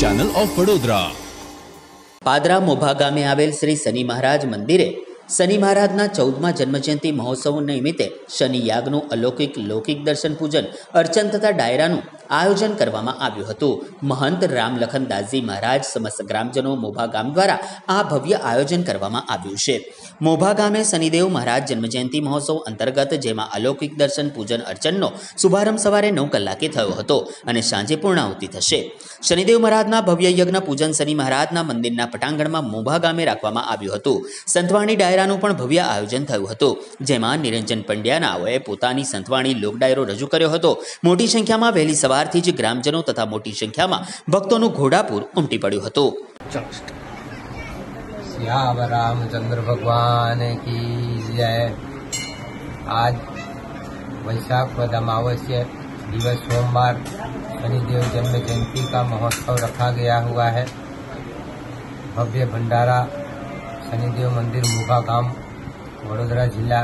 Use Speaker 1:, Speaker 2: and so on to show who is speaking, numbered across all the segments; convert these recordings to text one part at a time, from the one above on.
Speaker 1: Channel of Vadodara.
Speaker 2: Padra Mobha ગામે આવેલ શ્રી શનિ મહારાજ મંદિરે શનિ મહારાજના ચૌદમા જન્મજયંતિ મહોત્સવ નિમિત્તે શનિ યાગનું અલૌકિક લૌકિક દર્શન પૂજન, અર્ચન તથા ડાયરાનું આયોજન કરવામાં આવ્યું હતું. મહંત રામલખનદાસજી મહારાજ સમસ્ત ગ્રામજનો મોભા ગામ દ્વારા આ ભવ્ય આયોજન કરવામાં આવ્યું છે. મોભા ગામે શનિદેવ મહારાજ જન્મજયંતિ મહોત્સવ અંતર્ગત જેમાં અલૌકિક દર્શન, પૂજન, અર્ચનનો શુભારંભ સવારે નવ કલાકે થયો હતો અને સાંજે પૂર્ણાહુતિ થશે. શનિદેવ મહારાજના ભવ્ય યજ્ઞ પૂજન શનિ મહારાજના મંદિરના પટાંગણમાં મોભા ગામે રાખવામાં આવ્યું હતું. સંતવાણી ડાયરાનું પણ ભવ્ય આયોજન થયું હતું જેમાં નિરંજન પંડ્યાનાઓએ પોતાની સંતવાણી લોક ડાયરો રજૂ કર્યો હતો મોટી સંખ્યામાં વહેલી સવારથી જ ગ્રામજનો તથા મોટી સંખ્યામાં ભક્તોનું ઘોડાપુર ઉમટી પડ્યું હતું
Speaker 3: श्याम रामचंद्र भगवान की जय आज वैशाख वद अमावस्या दिवस सोमवार शनिदेव जन्म जयंती का महोत्सव रखा गया हुआ है भव्य भंडारा शनिदेव मंदिर मुगा गाँव वडोदरा जिला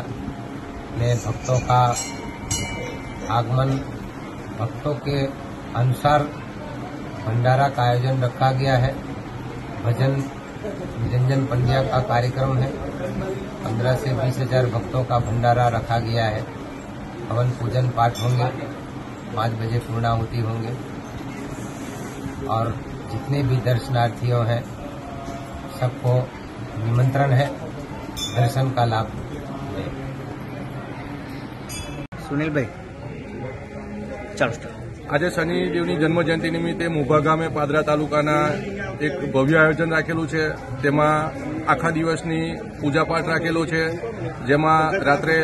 Speaker 3: में भक्तों का आगमन। भक्तों के अनुसार भंडारा का आयोजन रखा गया है। भजन, निरंजन पंड्या का कार्यक्रम है। पंद्रह से बीस हज़ार भक्तों का भंडारा रखा गया है। हवन पूजन पाठ होंगे, पाँच बजे पूर्णाहुति होंगे। और जितने भी दर्शनार्थियों हैं, सबको निमंत्रण है दर्शन का लाभ लें
Speaker 4: સુનિલભાઈ ચાલો સ્ટાર્ટ
Speaker 5: આજે શનિદેવની જન્મજયંતિ નિમિત્તે મોભા ગામે પાદરા તાલુકાના એક ભવ્ય આયોજન રાખેલું છે તેમાં આખા દિવસની પૂજાપાઠ રાખેલો છે, જેમાં રાત્રે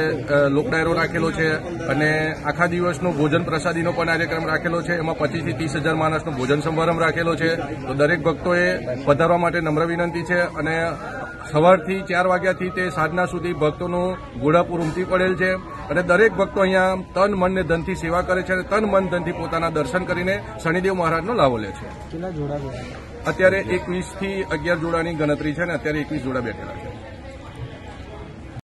Speaker 5: લોકડાયરો રાખેલો છે અને આખા દિવસનો ભોજન પ્રસાદીનો પણ કાર્યક્રમ રાખેલો છે. એમાં પચીસથી ત્રીસ હજાર માણસનો ભોજન સમારંભ રાખેલો છે. તો દરેક ભક્તોએ પધારવા માટે નમ્ર વિનંતી છે અને સવારથી ચાર વાગ્યાથી તે સાંજના સુધી ભક્તોનું ઘોડાપુર ઉમટી પડેલ છે. અને દરેક ભક્તો અહીંયા તન મન ને ધનથી સેવા કરે છે અને તન મન ધનથી પોતાના દર્શન કરીને શનિદેવ મહારાજનો લાવો લે છે. અત્યારે એકવીસથી અગિયાર જોડાની ગણતરી છે અને અત્યારે એકવીસ જોડા બેઠેલા છે.